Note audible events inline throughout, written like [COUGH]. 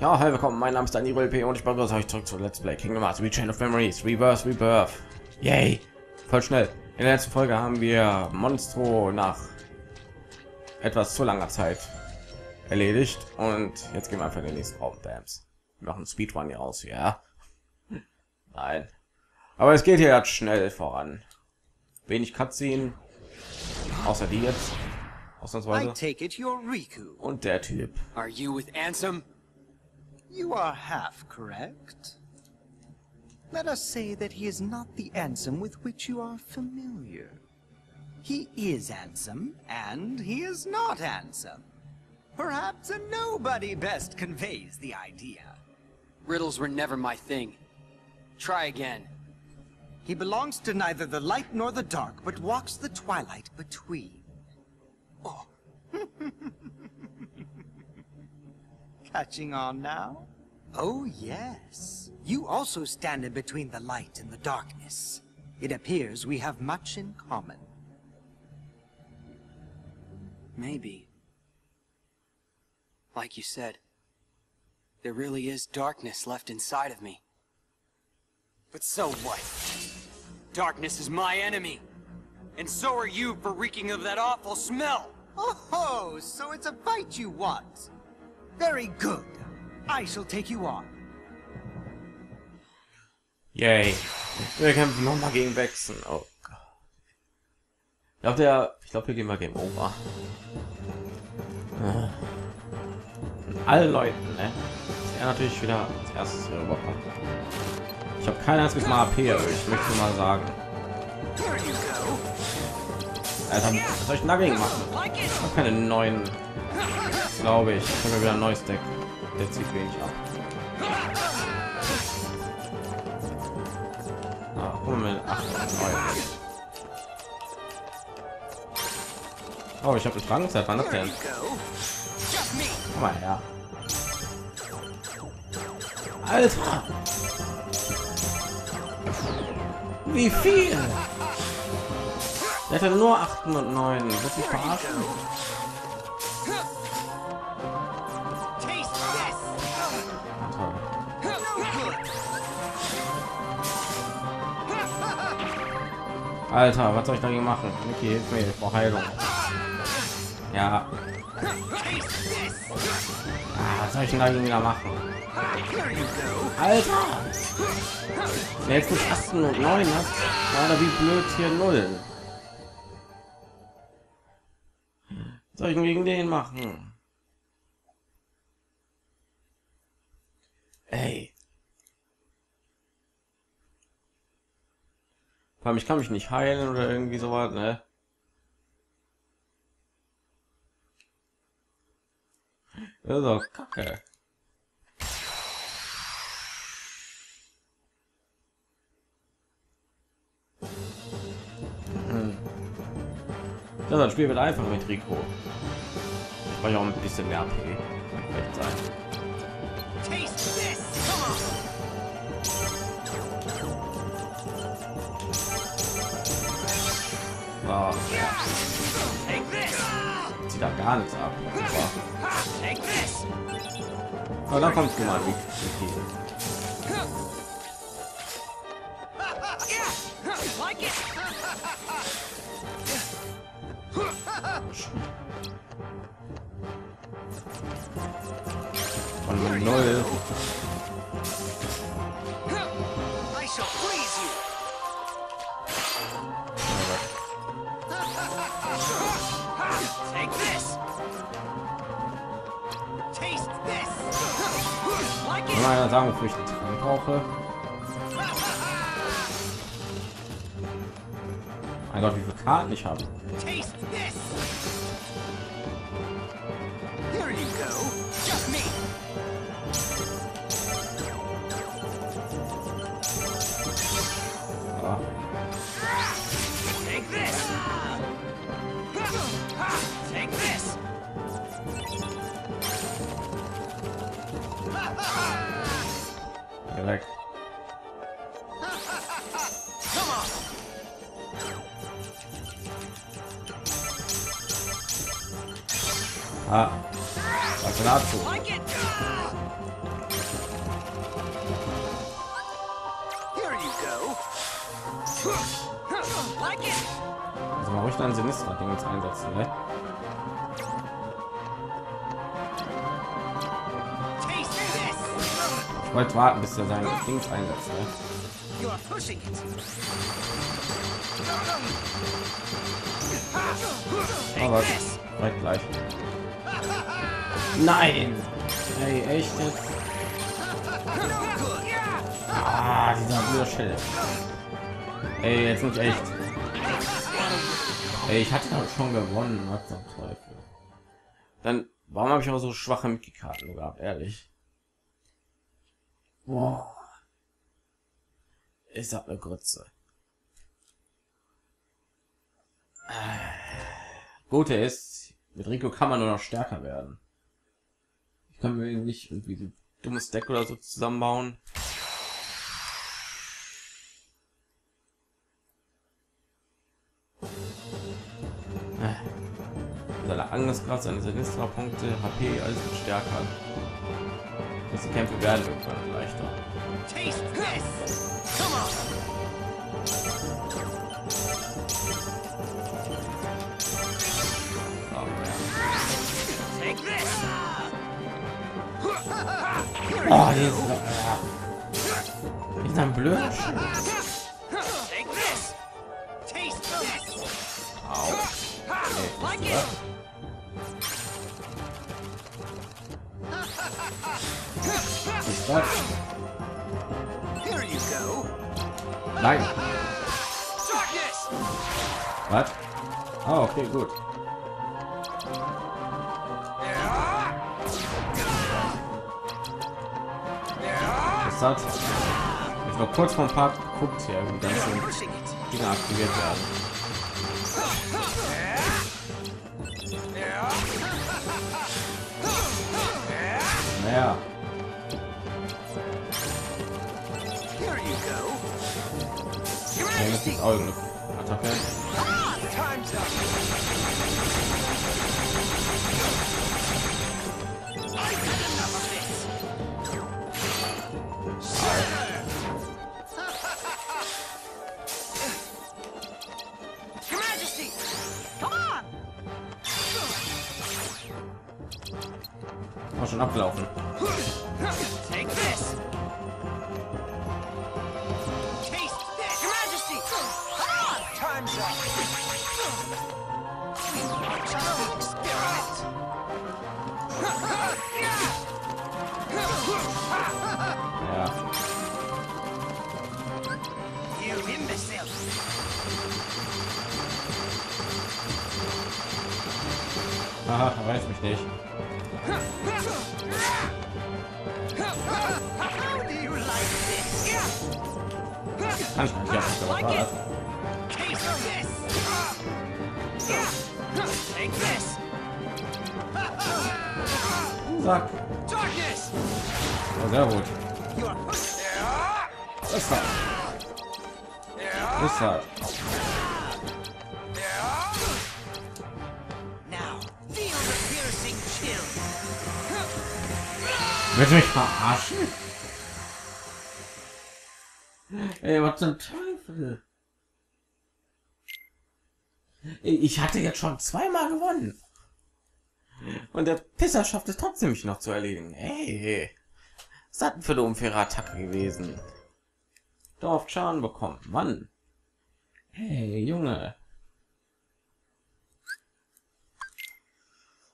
Ja, hi, willkommen. Mein Name ist Daniel P. und ich begrüße euch zurück zu Let's Play Kingdom Hearts Chain of Memories Reverse Rebirth. Yay! Voll schnell. In der letzten Folge haben wir Monstro nach etwas zu langer Zeit erledigt und jetzt gehen wir einfach in den nächsten Raum. Dams. Wir machen Speedrun hier aus, ja? [LAUGHS] Nein. Aber es geht hier jetzt schnell voran. Wenig Cutscene, außer die jetzt. Ausnahmsweise. Und der Typ. Are you with Ansem? You are half correct. Let us say that he is not the Ansem with which you are familiar. He is Ansem, and he is not Ansem. Perhaps a nobody best conveys the idea. Riddles were never my thing. Try again. He belongs to neither the light nor the dark, but walks the twilight between. Oh. [LAUGHS] Catching on now? Oh, yes. You also stand in between the light and the darkness. It appears we have much in common. Maybe. Like you said, there really is darkness left inside of me. But so what? Darkness is my enemy. And so are you for reeking of that awful smell. Oh, ho, so it's a fight you want. Very good. I shall take you on. Yay. Wir kämpfen noch mal gegen Wechseln. Oh Gott. Ich glaube, der, ich glaube, wir gehen mal Game Over. Alle Leuten, ne? Er natürlich wieder als erstes hier. Ich habe kein einziges Mal AP, aber ich möchte mal sagen. Alter, was soll ich denn dagegen machen? Ich habe keine neuen, glaube ich. Ich habe wieder ein neues Deck. Der zieht wenig ab. Ah, Moment, ach, Oh, ich habe eine Fragezeit. Wann das denn? Komm mal her. Alter! Wie viel? Der hatte nur 8 und 9. Wird sich verarschen? Alter, was soll ich dagegen machen? Okay, hilf mir, ich brauche Heilung. Ja. Ah, was soll ich denn dagegen wieder machen? Alter! Jetzt mit 8 und 9 hat, war wie blöd hier null. soll ich gegen den machen? Ey. Allem, ich kann mich nicht heilen oder irgendwie so was, ne? Das ist doch kacke. Das Spiel wird einfach mit Rico. Ich brauche auch ein bisschen mehr AP. Vielleicht sein. Sieht da gar nichts ab. Aber da kommst du mal wofür ich den Trank brauche. Mein Gott, wie viele Karten ich habe. Ah. Was ein Abzug. Also mal ruhig dann Sinistra Ding jetzt einsetzen, ne? Ich wollte warten, bis er seine Dings einsetzt, ne? Aber gleich. Wieder. Nein! Ey, echt jetzt? Ah, dieser Schild. Ey, jetzt nicht echt. Ey, ich hatte doch schon gewonnen. Was zum Teufel? Dann, warum habe ich auch so schwache Mickey-Karten gehabt? Ehrlich. Boah. Ist das eine Grütze. Gute ist, mit Rico kann man nur noch stärker werden. Kann mir nicht irgendwie so dummes Deck oder so zusammenbauen. Seine Angriffskraft, seine Sinistra-Punkte, HP, alles wird stärker. Diese Kämpfe werden irgendwann leichter. Oh. Take this! Oh, dieser, äh, ist ein blöder Schild. Take this! Taste this! Au. Like Ey, it! was ist das? Here you go. Nein. Darkness! Was? Ah, okay, gut. Ist das? Ich war kurz vom Part geguckt hier, wie die ganzen. Dinge aktiviert werden. Naja, ja, das ist eine Attacke. War schon abgelaufen. Take Aha, weiß mich nicht. Kann ich nicht. Ja, was war. Darkness! Ja, sehr gut. Das? Ist das? Now, Willst du mich verarschen? Ey, was zum Teufel? Ich hatte jetzt schon zweimal gewonnen. Und der Pisser schafft es trotzdem, mich noch zu erledigen. Ey, was denn für eine unfaire Attacke gewesen? Dorf Schaden bekommen. Mann. Hey, Junge.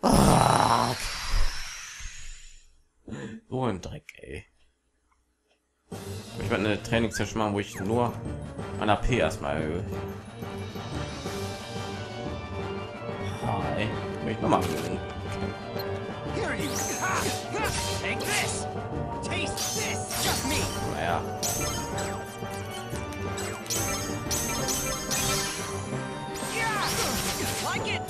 Ah. So ein Dreck, ey. Ich werde eine Trainingssession machen, wo ich nur an AP erstmal erhöhe. Hi. Will ich noch mal gewinnen. Here you go. Take this! Taste this! Just me! Naja. Like it!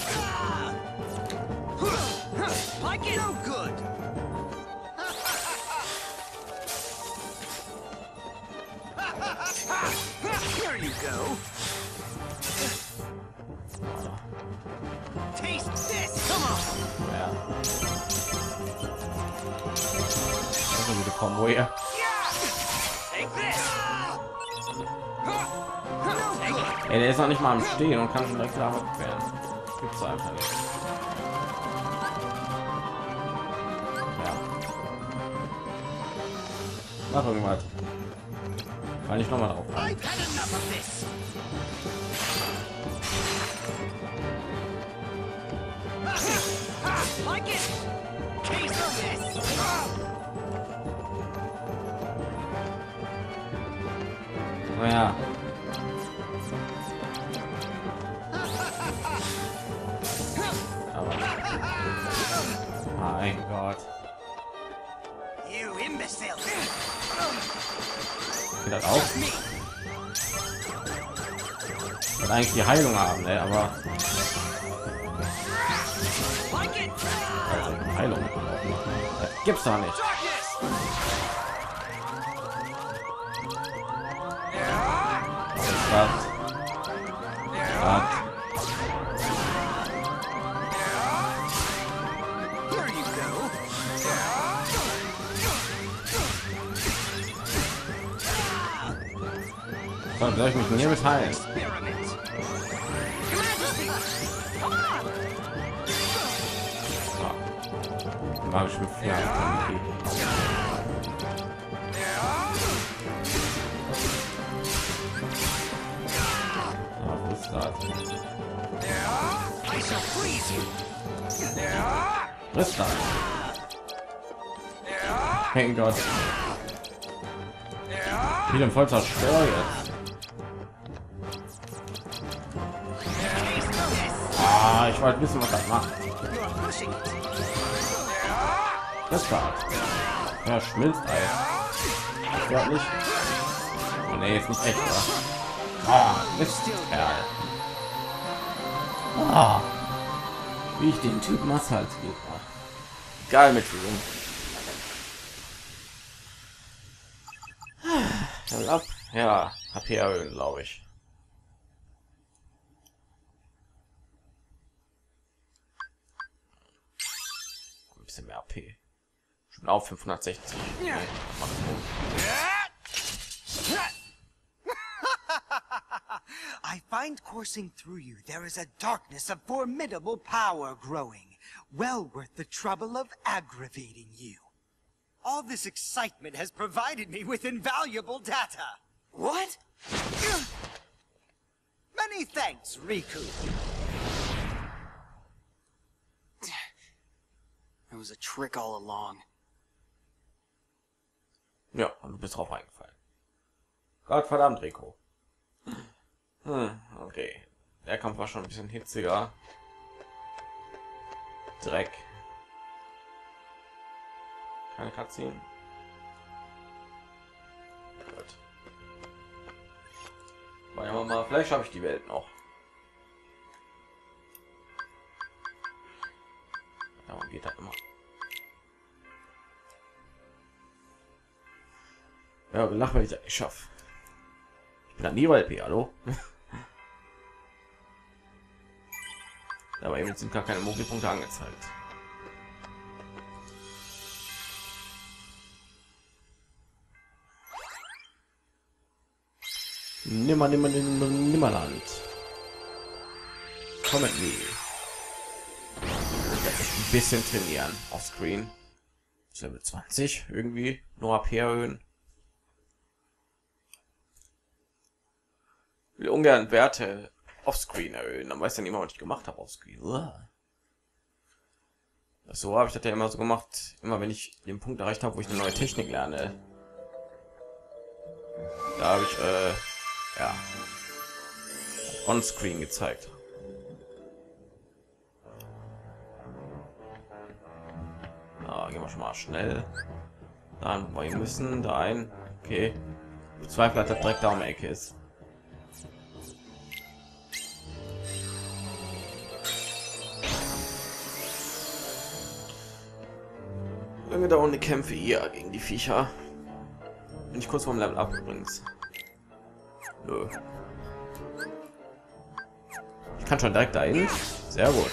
Like it! Here you go. Taste this! Come on! Naja. Das ist eine gute Kombo hier. Ey, der ist noch nicht mal am Stehen und kann schon direkt da werden. Gibt's einfach nicht. Ja. Mach irgendwas. Weil ich noch mal drauf. Naja. Aber. Mein Gott. You imbecile. Geht das auch? Will eigentlich die Heilung haben, ne? Aber also, Heilung. Das gibt's doch nicht. Was? Flamme. Ah, wo ist das? I shall freeze you. Was ist das? Mein Gott. Wie denn voll zerstört Ah, ich wollte wissen, was das macht. Das war ja schmilzt Eis. Ja nicht. Oh, nee, ist nicht echt. Ah, Mist. Ah, wie ich den Typen Hals gebe. Geil mit. Level up. Ja, HP erhöhen, glaube ich. Schon auf 560. Nee, [LAUGHS] I find coursing through you there is a darkness of formidable power growing, well worth the trouble of aggravating you. All this excitement has provided me with invaluable data. What? Many thanks, Riku. It was a trick all along. Ja, und du bist drauf eingefallen. Gott verdammt, Rico. Hm, okay. Der Kampf war schon ein bisschen hitziger. Dreck. Keine Cutscene. Gut. Wollen wir mal, vielleicht habe ich die Welt noch. Darum geht das immer. Ja, lach mal, ich schaff. Ich bin LP, hallo. Aber eben sind gar keine Mobilpunkte angezeigt. Nimmer, nimmer, nimmer, nimmerland. Komm mit mir. Ein bisschen trainieren auf Screen. Level 20 irgendwie nur AP erhöhen. Will ungern Werte offscreen erhöhen. Dann weiß ja niemand, was ich gemacht habe offscreen. So habe ich das ja immer so gemacht, immer wenn ich den Punkt erreicht habe, wo ich eine neue Technik lerne. Da habe ich äh, ja on-screen gezeigt. Da gehen wir schon mal schnell. Dann wir müssen da ein. Okay. Ich bezweifle, dass das direkt da um die Ecke ist. Lange dauernde Kämpfe hier gegen die Viecher. Bin ich kurz vom Level ab übrigens. Nö. Ich kann schon direkt dahin. Sehr gut.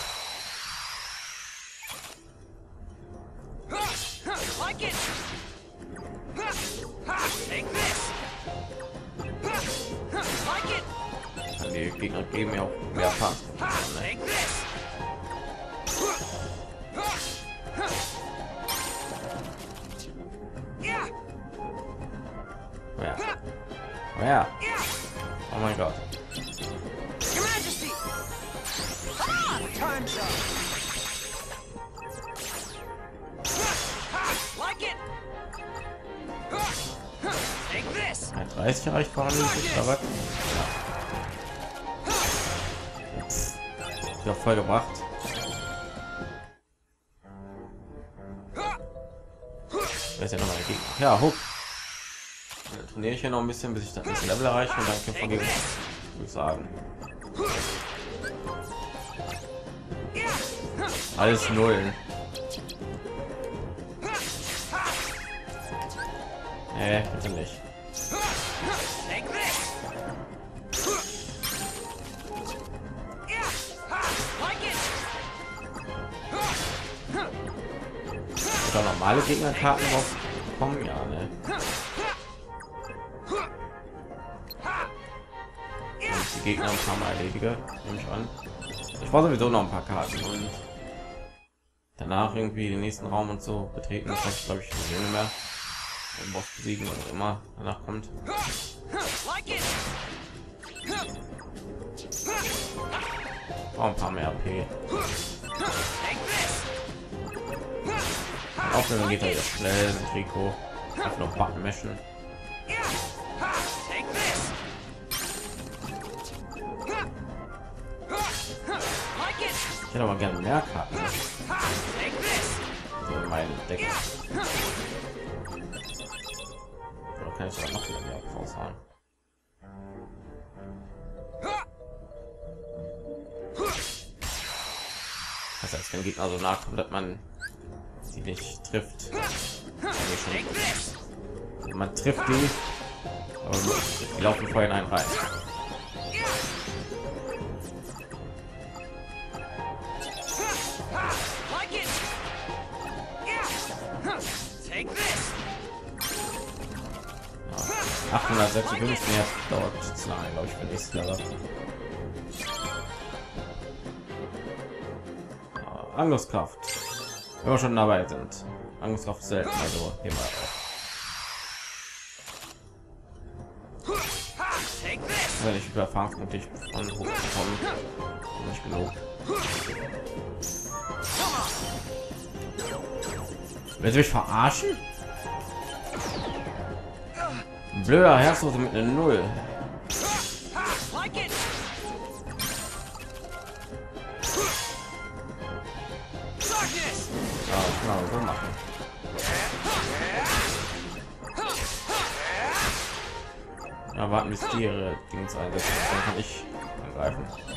Die Gegner geben mir auch mehr Erfahrung. Like it. Take this. Ein 30 reicht nicht, aber ja voll gebracht. Wer ist ja noch mal der Gegner? Ja, hoch. Trainiere ich hier noch ein bisschen, bis ich das Level erreiche und dann kämpfen wir gegen, ich sagen. Alles Nullen. Nee, bitte nicht. Da normale Gegnerkarten drauf kommen, ja, ne. Gegner paar Mal erledige, nehme ich an. Ich brauche sowieso noch ein paar Karten und danach irgendwie den nächsten Raum und so betreten. Das heißt, glaube ich, nicht mehr. Den Boss besiegen oder immer danach kommt. Auch ein paar mehr AP. Auch dann geht er wieder schnell mit Trikot. Einfach noch Button mischen. Hätte aber gerne mehr Karten so in meinem Deck. Oder kann ich da noch mehr raushauen? Das heißt, wenn Gegner so nah dass man sie nicht trifft. Schon. Man trifft die, aber die laufen vorhin ein rein. 856 mehr dauert zu lange, glaube ich, für nächstes Level. Ah, Angriffskraft. Wenn wir schon dabei sind. Angriffskraft selten, also hier mal. Wenn ich über Erfahrungspunkte von hoch bekommen, nicht genug. Willst du mich verarschen? Blöder Herzlose mit einer Null. Ja, warten bis die ihre Dings einsetzen, dann kann ich angreifen.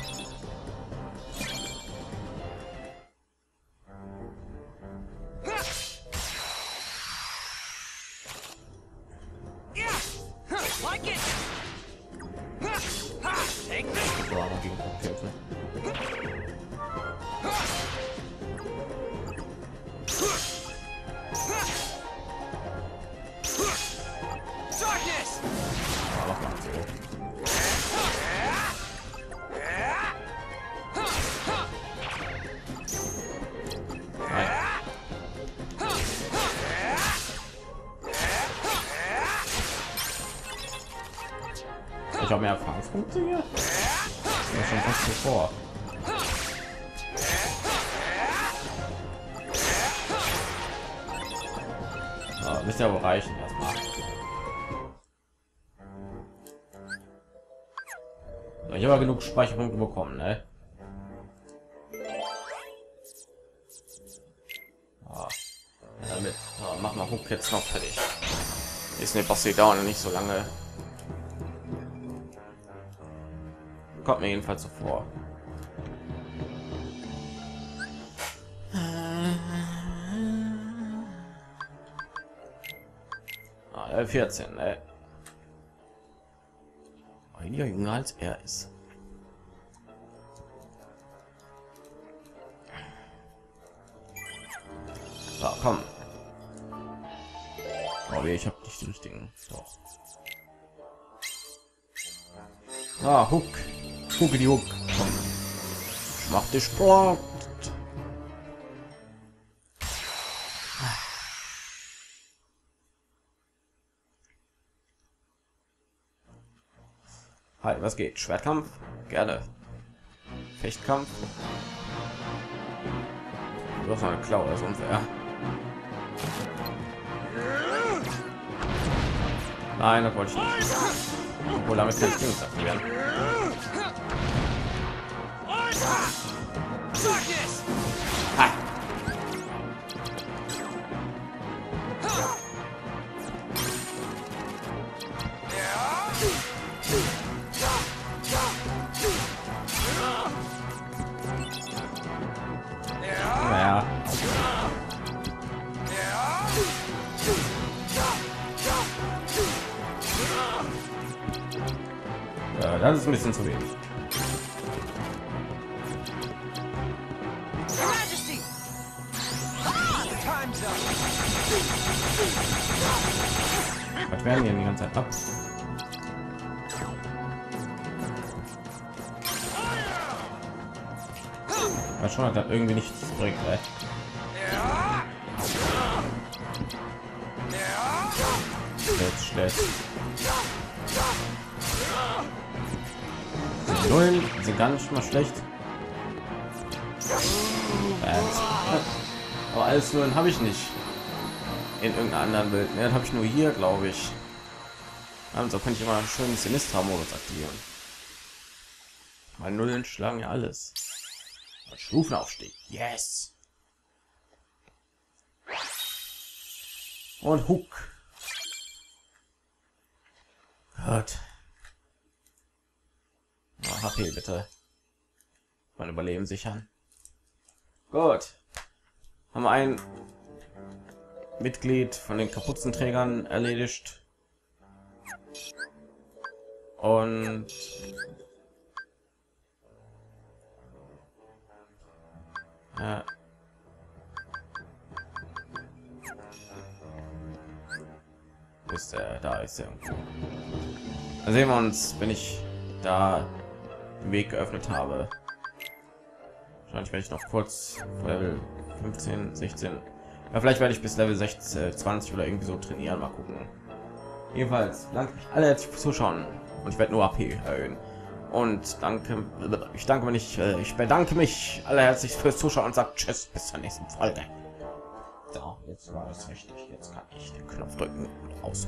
Habe mehr Erfahrungspunkte hier. Ja, schon fast zuvor. Ja, müsste aber reichen erstmal. So, Ich habe genug Speicherpunkte bekommen, ne? Ah, damit ja, mach mal Hook jetzt noch fertig. Ist eine Boss, die dauern nicht so lange. Kommt mir jedenfalls so vor. Ah, Level 14, ne? Ein Jahr jünger als er ist. So, komm. Oh, weh, ich habe nicht den richtigen. Doch. Ah, Hook. Ich mach die Sport. Hi, was geht? Schwertkampf? Gerne. Fechtkampf? Du hast eine Klaue, ist unfair. Nein, das wollte ich nicht. Obwohl damit kann ich Dings aktivieren. Das ist ein bisschen zu wenig. Ganze Zeit ab? Weil schon hat irgendwie nichts bringt. Ey. Jetzt schlecht. Die Nullen sind gar nicht mal schlecht. Aber alles Nullen habe ich nicht. In irgendeiner anderen Welt. Ne, habe ich nur hier, glaube ich. Und so könnte ich immer schön Sinistra-Modus aktivieren. Weil Nullen schlagen ja alles. Und Stufenaufstieg. Yes. Und Hook. Gott. Oh, HP bitte. Mein Überleben sichern. Gut. Haben wir ein Mitglied von den Kapuzenträgern erledigt. Und ja. Ist er da ist er. Da sehen wir uns, wenn ich da den Weg geöffnet habe. Wahrscheinlich werde ich noch kurz Level 15, 16. Ja, vielleicht werde ich bis Level 16, 20 oder irgendwie so trainieren. Mal gucken. Jedenfalls danke alle fürs Zuschauen und ich werde nur AP erhöhen. Und danke, ich danke mich, ich bedanke mich alle herzlich fürs Zuschauen und sagt Tschüss bis zur nächsten Folge. So, jetzt war es richtig. Jetzt kann ich den Knopf drücken und aus.